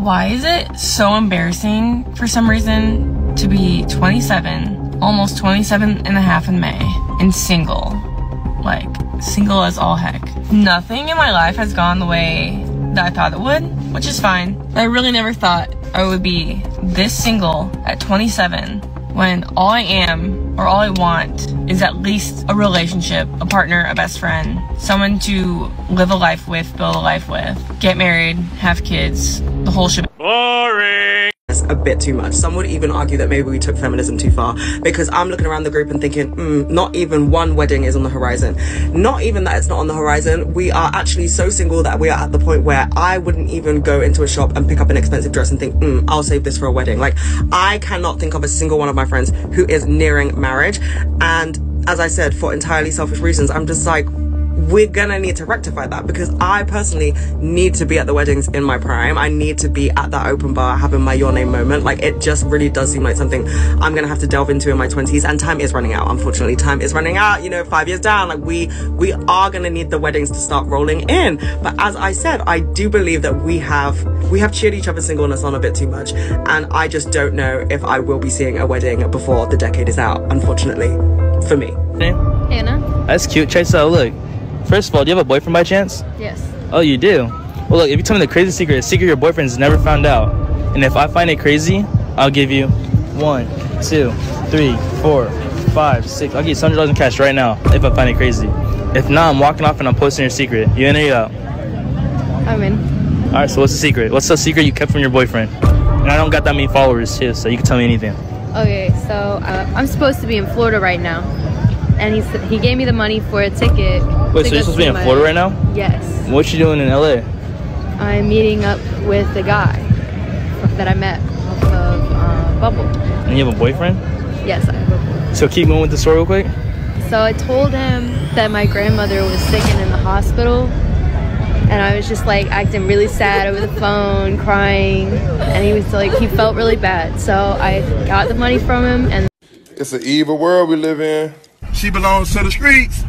Why is it so embarrassing for some reason to be 27, almost 27 and a half in May, and single? Like, single as all heck. Nothing in my life has gone the way that I thought it would, which is fine. I really never thought I would be this single at 27 when all I am or all I want is at least a relationship, a partner, a best friend, someone to live a life with, build a life with, get married, have kids, the whole shit. Boring! A bit too much. Some would even argue that maybe we took feminism too far because I'm looking around the group and thinking, mm, not even one wedding is on the horizon. Not even that it's not on the horizon. We are actually so single that we are at the point where I wouldn't even go into a shop and pick up an expensive dress and think, mm, I'll save this for a wedding. Like, I cannot think of a single one of my friends who is nearing marriage. And as I said, for entirely selfish reasons, I'm just like, we're gonna need to rectify that because I personally need to be at the weddings in my prime. I need to be at that open bar having my your name moment. Like it just really does seem like something I'm gonna have to delve into in my 20s and time is running out. Unfortunately, time is running out, you know, five years down. Like we we are gonna need the weddings to start rolling in. But as I said, I do believe that we have we have cheered each other's singleness on a bit too much. And I just don't know if I will be seeing a wedding before the decade is out, unfortunately. For me. Name? Hannah? That's cute. Check this. Look. First of all, do you have a boyfriend by chance? Yes. Oh, you do? Well, look, if you tell me the crazy secret, a secret your boyfriend's never found out. And if I find it crazy, I'll give you one, two, three, four, five, six. I'll give you $100 in cash right now if I find it crazy. If not, I'm walking off and I'm posting your secret. You in or you out? I'm in. All right, so what's the secret? What's the secret you kept from your boyfriend? And I don't got that many followers too, so you can tell me anything. Okay, so uh, I'm supposed to be in Florida right now, and he he gave me the money for a ticket. Wait, so you're supposed to be in Florida right now? Yes. What you doing in LA? I'm meeting up with the guy that I met off of uh, Bumble. And you have a boyfriend? Yes, I have a boyfriend. So keep going with the story real quick. So I told him that my grandmother was sick and in the hospital and I was just like acting really sad over the phone, crying, and he was like, he felt really bad. So I got the money from him, and it's an evil world we live in. She belongs to the streets.